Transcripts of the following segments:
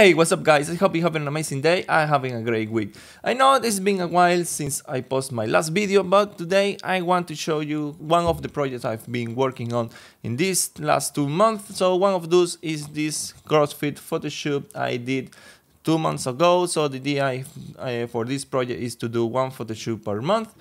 Hey, what's up guys? I hope you have an amazing day. I'm having a great week. I know it's been a while since I posted my last video, but today I want to show you one of the projects I've been working on in these last two months. So one of those is this CrossFit photo shoot I did two months ago. So the idea for this project is to do one photo shoot per month.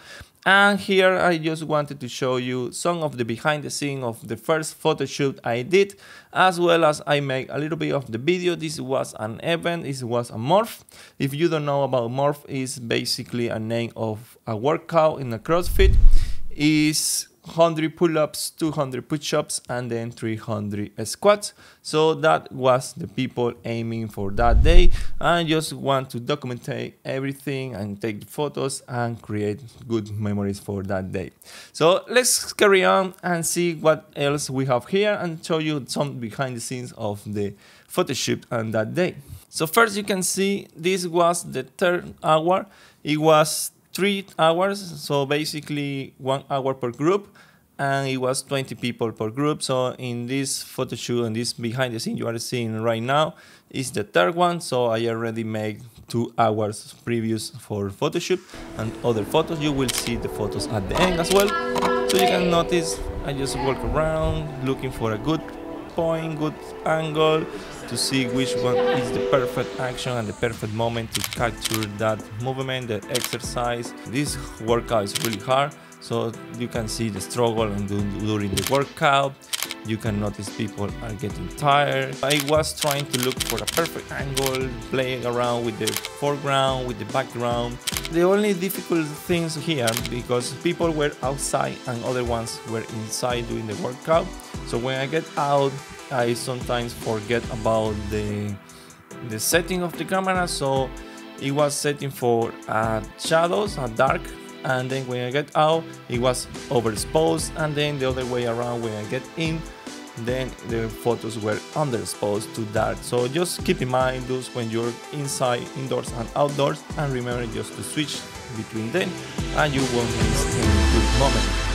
And here I just wanted to show you some of the behind the scene of the first photo shoot I did, as well as I make a little bit of the video. This was an event, this was a Murph. If you don't know about Murph, is basically a name of a workout in a CrossFit. Is 100 pull-ups, 200 push-ups, and then 300 squats. So that was the people aiming for that day. I just want to document everything and take photos and create good memories for that day. So let's carry on and see what else we have here and show you some behind the scenes of the photo shoot on that day. So first you can see this was the third hour. It was three hours, so basically one hour per group, and it was 20 people per group. So in this photo shoot and this behind the scene you are seeing right now is the third one. So I already made two hours previous for photo shoot and other photos. You will see the photos at the end as well. So you can notice I just walk around looking for a good point, good angle to see which one is the perfect action and the perfect moment to capture that movement, the exercise. This workout is really hard, so you can see the struggle during the workout. You can notice people are getting tired. I was trying to look for a perfect angle, playing around with the foreground, with the background. The only difficult things here because people were outside and other ones were inside doing the workout. So when I get out, I sometimes forget about the the setting of the camera. So it was setting for uh, shadows a dark. And then when I get out it was overexposed. And then the other way around when I get in then the photos were underexposed to dark. So just keep in mind those when you're inside indoors and outdoors. And remember just to switch between them. And you won't miss any good moment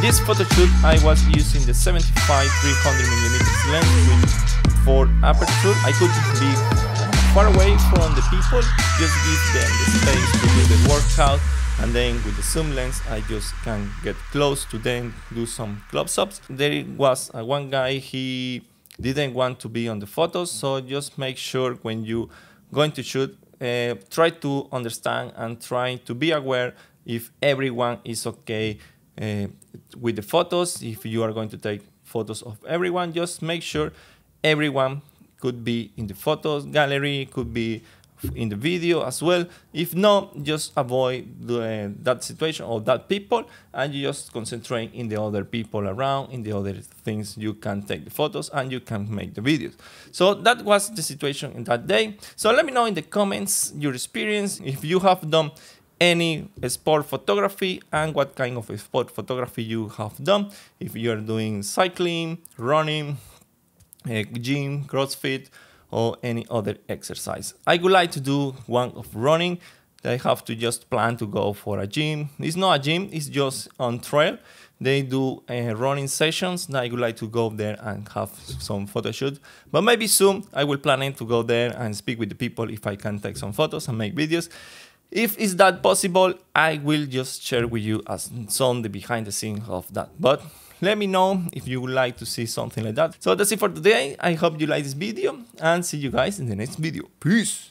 this photo shoot I was using the 75 300mm lens with 4 aperture. I could be far away from the people, just give them the space to do the workout and then with the zoom lens I just can get close to them, do some close-ups. There was uh, one guy, he didn't want to be on the photos, so just make sure when you going to shoot, uh, try to understand and try to be aware if everyone is okay Uh, with the photos. If you are going to take photos of everyone, just make sure everyone could be in the photos gallery, could be in the video as well. If not, just avoid the, uh, that situation or that people and you just concentrate in the other people around, in the other things you can take the photos and you can make the videos. So that was the situation in that day. So let me know in the comments your experience, if you have done any sport photography and what kind of sport photography you have done. If you're doing cycling, running, uh, gym, CrossFit, or any other exercise. I would like to do one of running. I have to just plan to go for a gym. It's not a gym, it's just on trail. They do uh, running sessions. Now I would like to go there and have some photo shoot. But maybe soon I will plan to go there and speak with the people if I can take some photos and make videos. If is that possible, I will just share with you as some the behind the scenes of that. But let me know if you would like to see something like that. So that's it for today. I hope you like this video and see you guys in the next video. Peace.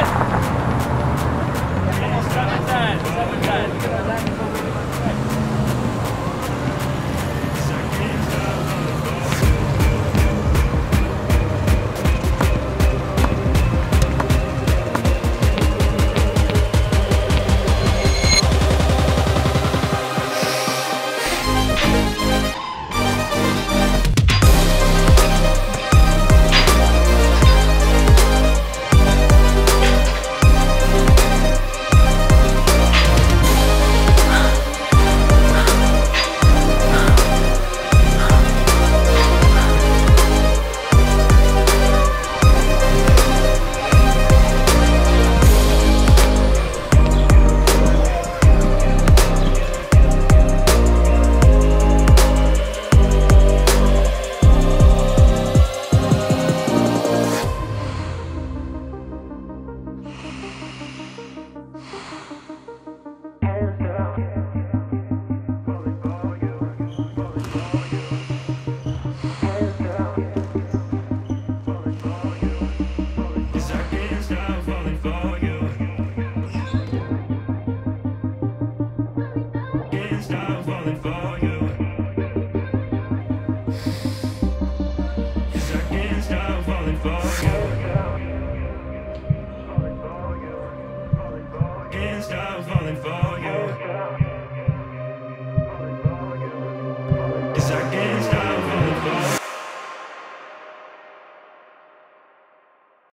for